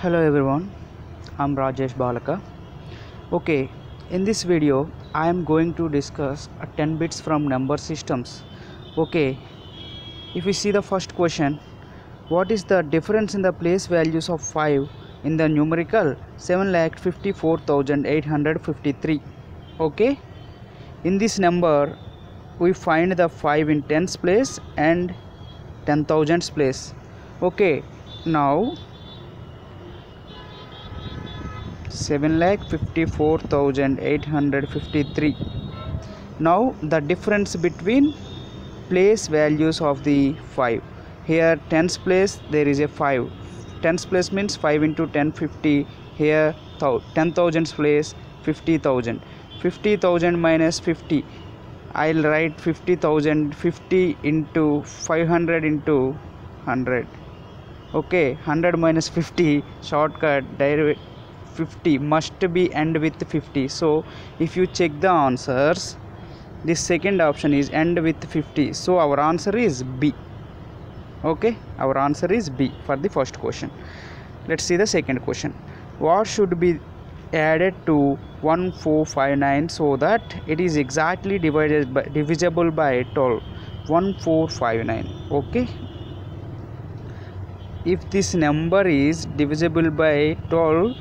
hello everyone i'm rajesh balaka. Okay in this video i am going to discuss uh, 10 bits from number systems. Okay if we see the first question what is the difference in the place values of 5 in the numerical? 7,54,853 okay in this number we find the 5 in tens place and 10,000s place. Okay now 7,54,853 now the difference between place values of the 5 here tens place there is a 5 tens place means 5 into 10 50 here 10000 place 50000 50000 minus 50 i'll write 50000 50 into 500 into 100 okay 100 minus 50 shortcut derivative 50 must be end with 50 so if you check the answers the second option is end with 50 so our answer is b. Okay? Our answer is b for the first question. Let's see the second question. What should be added to 1459 so that it is exactly divided by divisible by 12 1459 okay? If this number is divisible by 12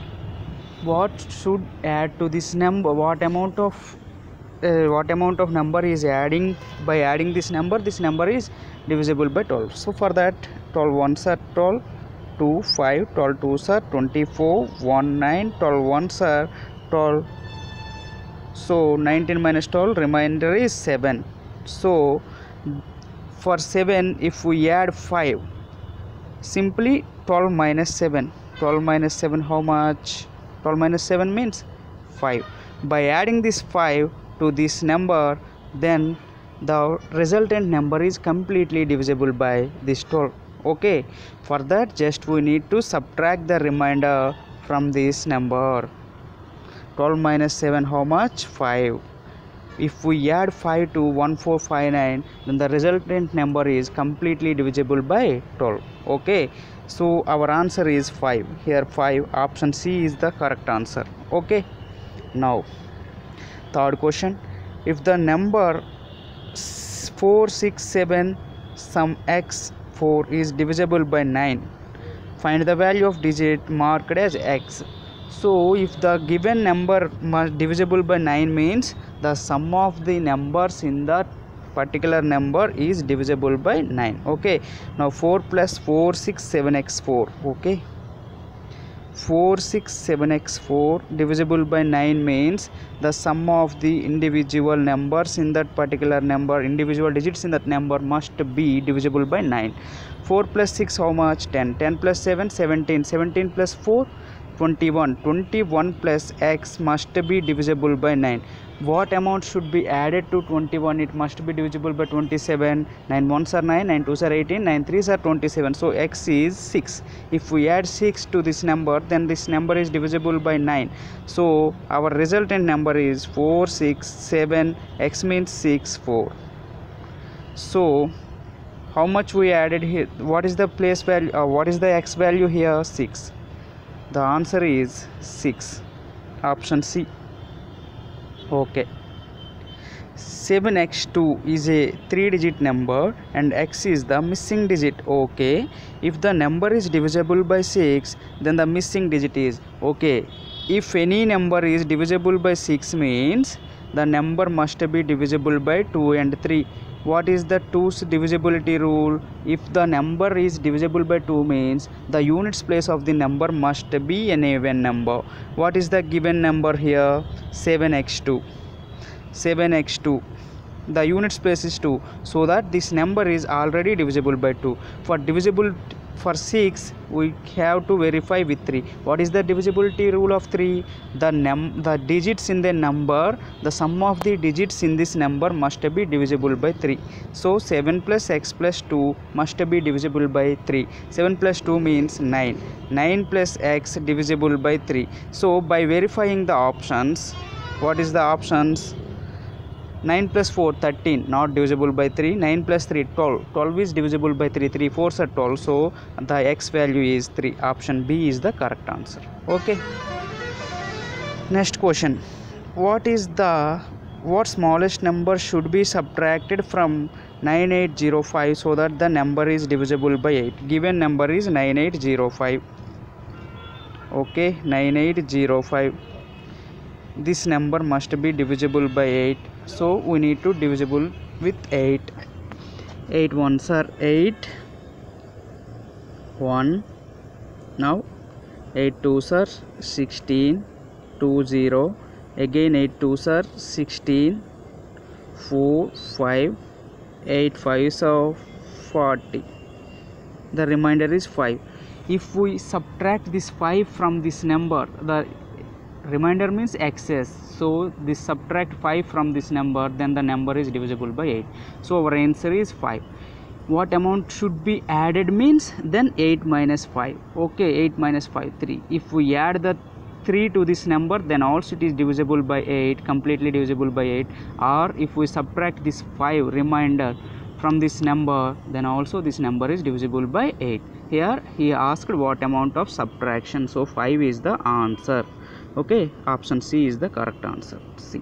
what should add to this number? What amount of uh, what amount of number is adding? By adding this number this number is divisible by 12 so for that 12 ones are 12 2 5 12 2s are 24 1 9 12 ones are 12 so 19 minus 12 remainder is 7 so for 7 if we add 5 simply 12 minus 7 12 minus 7 how much 12 minus 7 means 5 by adding this 5 to this number then the resultant number is completely divisible by this 12 okay. For that just we need to subtract the remainder from this number. 12 minus 7 how much? 5 if we add 5 to 1459 then the resultant number is completely divisible by 12 okay? So our answer is 5 here 5 option c is the correct answer. Okay? Now third question. If the number 467 sum x 4 is divisible by 9 find the value of digit marked as x so if the given number divisible by 9 means the sum of the numbers in that particular number is divisible by 9 okay. Now 4 plus 4 6 7 x 4 okay. 4 6 7 x 4 divisible by 9 means the sum of the individual numbers in that particular number individual digits in that number must be divisible by 9 4 plus 6 how much? 10 10 plus 7 17 17 plus 4 21 21 plus x must be divisible by 9 what amount should be added to 21 it must be divisible by 27 9 ones are 9 9 twos are 18 9 threes are 27 so x is 6 if we add 6 to this number then this number is divisible by 9 so our resultant number is 4 6 7 x means 6 4 so how much we added here what is the place value uh, what is the x value here? 6 the answer is 6 option c. Okay. 7x2 is a 3 digit number and x is the missing digit. Okay. If the number is divisible by 6 then the missing digit is. Okay. If any number is divisible by 6 means the number must be divisible by 2 and 3 what is the 2's divisibility rule? If the number is divisible by 2 means the units place of the number must be an even number. What is the given number here? 7x2 7x2 the unit place is 2 so that this number is already divisible by 2 for divisible for 6 we have to verify with 3 what is the divisibility rule of 3 the num the digits in the number the sum of the digits in this number must be divisible by 3 so 7 plus x plus 2 must be divisible by 3 7 plus 2 means 9 9 plus x divisible by 3 so by verifying the options what is the options 9 plus 4 13 not divisible by 3 9 plus 3 12 12 is divisible by 3 3 4s are 12 so the x value is 3 option b is the correct answer. Okay. Next question. What is the what smallest number should be subtracted from 9805 so that the number is divisible by 8 given number is 9805 okay 9805 this number must be divisible by 8 so we need to divisible with 8 8 ones are 8 1 now 8 twos are 16 2 0 again 8 twos are 16 4 5 8 fives are 40 the remainder is 5 if we subtract this 5 from this number the remainder means excess so this subtract 5 from this number then the number is divisible by 8 so our answer is 5 what amount should be added means then 8 minus 5 okay 8 minus 5 3 if we add the 3 to this number then also it is divisible by 8 completely divisible by 8 or if we subtract this 5 remainder from this number then also this number is divisible by 8 here he asked what amount of subtraction. So 5 is the answer okay option c is the correct answer. C.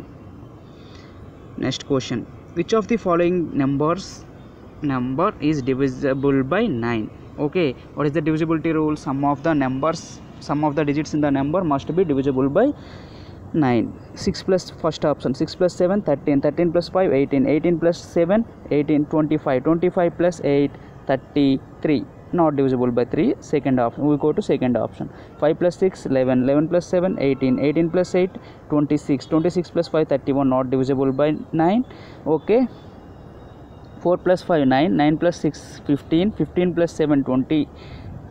Next question. Which of the following numbers number is divisible by 9 okay what is the divisibility rule? Sum of the numbers sum of the digits in the number must be divisible by 9 6 plus first option 6 plus 7 13 13 plus 5 18 18 plus 7 18 25 25 plus 8 33 not divisible by 3 second option. We go to second option. 5 plus 6 11 11 plus 7 18 18 plus 8 26 26 plus 5 31 not divisible by 9 okay. 4 plus 5 9 9 plus 6 15 15 plus 7 20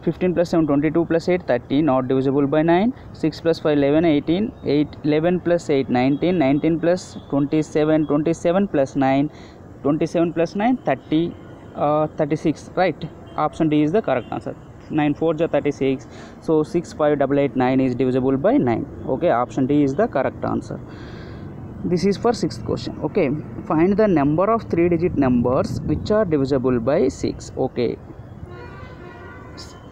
15 plus 7 22 plus 8 30 not divisible by 9 6 plus 5 11 18 8 11 plus 8 19 19 plus 27 27 plus 9 27 plus 9 30 uh, 36 right option d is the correct answer. 9 4 are 36 so 6 5 8 8 9 is divisible by 9 okay option d is the correct answer. This is for sixth question. Okay find the number of three digit numbers which are divisible by 6 okay.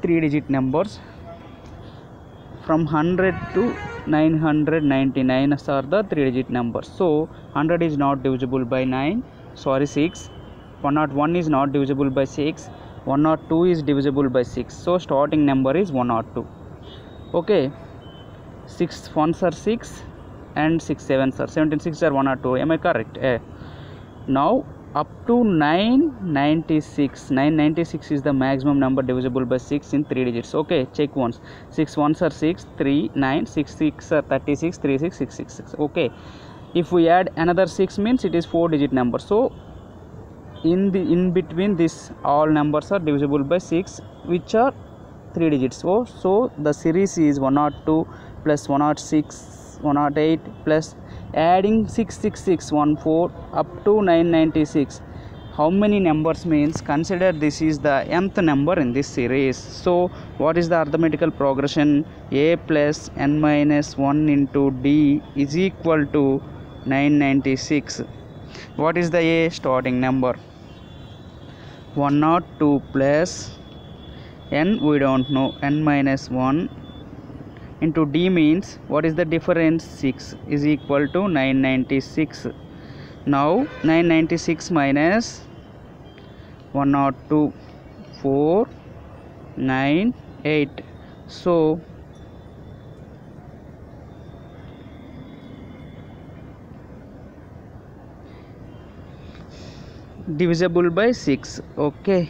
Three digit numbers. From 100 to 999 are the three digit numbers. So 100 is not divisible by 9 sorry 6 101 is not divisible by 6 102 is divisible by 6 so starting number is 102 okay. 6 ones are 6 and 6 sevens are 17 6 are 102 am i correct? Eh. now up to 996 996 is the maximum number divisible by 6 in 3 digits. Okay check once. 6 ones are 6 3 9 6 6 are 36 36 6 6 6 okay. If we add another 6 means it is 4 digit number. So in the in between this all numbers are divisible by 6 which are 3 digits. So so the series is 102 plus 106 108 plus adding 66614 up to 996 how many numbers means consider this is the nth number in this series. So what is the arithmetical progression? A plus n minus 1 into d is equal to 996 what is the a starting number 102 plus n we don't know. n minus 1 into d means what is the difference? 6 is equal to 996 now 996 minus 102 4 9 8 so divisible by 6 okay.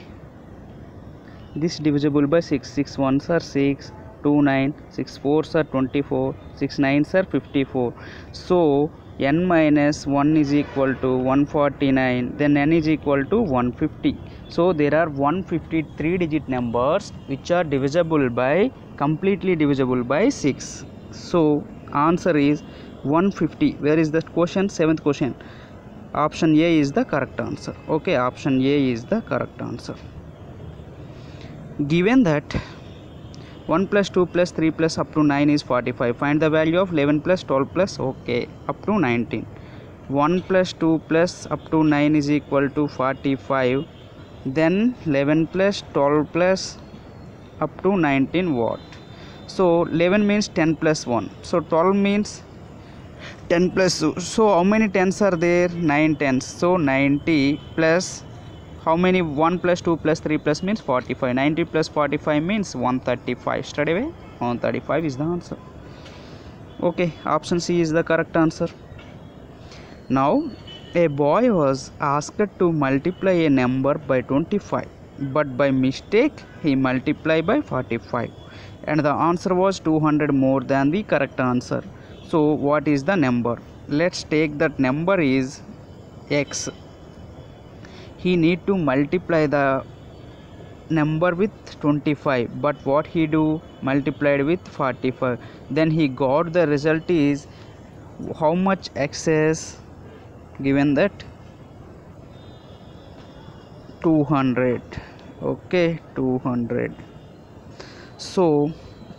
This divisible by 6 6 ones are 6 2 9 6 4s are 24 6 9s are 54 so n minus 1 is equal to 149 then n is equal to 150 so there are 153 digit numbers which are divisible by completely divisible by 6 so answer is 150 where is the question? Seventh question option a is the correct answer. Okay option a is the correct answer. Given that 1 plus 2 plus 3 plus up to 9 is 45 find the value of 11 plus 12 plus okay up to 19 1 plus 2 plus up to 9 is equal to 45 then 11 plus 12 plus up to 19 what so 11 means 10 plus 1 so 12 means 10 plus 2 so how many tens are there? 9 tens. So 90 plus how many? 1 plus 2 plus 3 plus means 45 90 plus 45 means 135 straight away 135 is the answer. Okay option c is the correct answer. Now a boy was asked to multiply a number by 25 but by mistake he multiplied by 45 and the answer was 200 more than the correct answer so what is the number? Let's take that number is x. He need to multiply the number with 25 but what he do? Multiplied with 45 then he got the result is how much excess? Given that 200 okay 200 so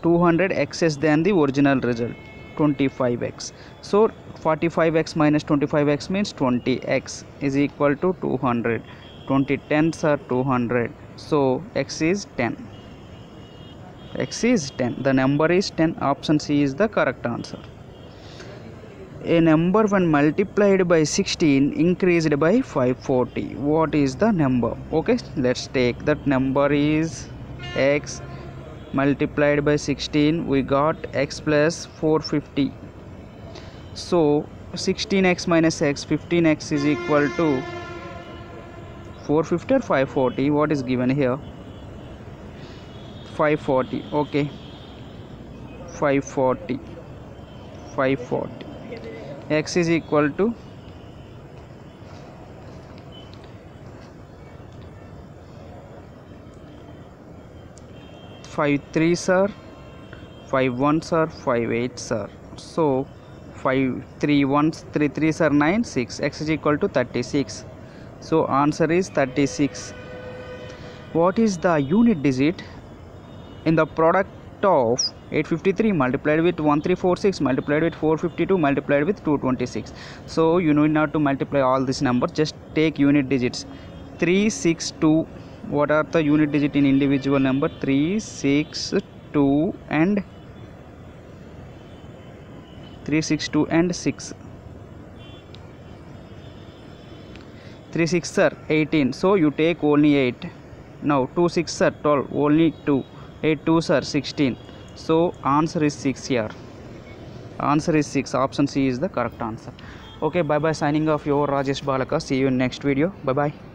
200 excess than the original result 25x so 45x minus 25x means 20x is equal to 200 20 tens are 200 so x is 10 x is 10 the number is 10 option c is the correct answer. A number when multiplied by 16 increased by 540 what is the number? Okay let's take that number is x multiplied by 16 we got x plus 450 so 16x minus x 15x is equal to 450 or 540 what is given here? 540 okay. 540 540 x is equal to five threes are five ones are five eights are so five three ones three threes are nine six. X is equal to 36 so answer is 36 what is the unit digit in the product of 853 multiplied with 1346 multiplied with 452 multiplied with 226 so you need not to multiply all these numbers. Just take unit digits. 362 what are the unit digit in individual number? 3 6 2 and 3 6 2 and 6 3 6 are 18 so you take only 8 now 2 6 are 12 only 2 8 2s are 16 so answer is 6 here. Answer is 6 option c is the correct answer. Okay bye bye signing off. Your rajesh balaka. See you in next video. Bye bye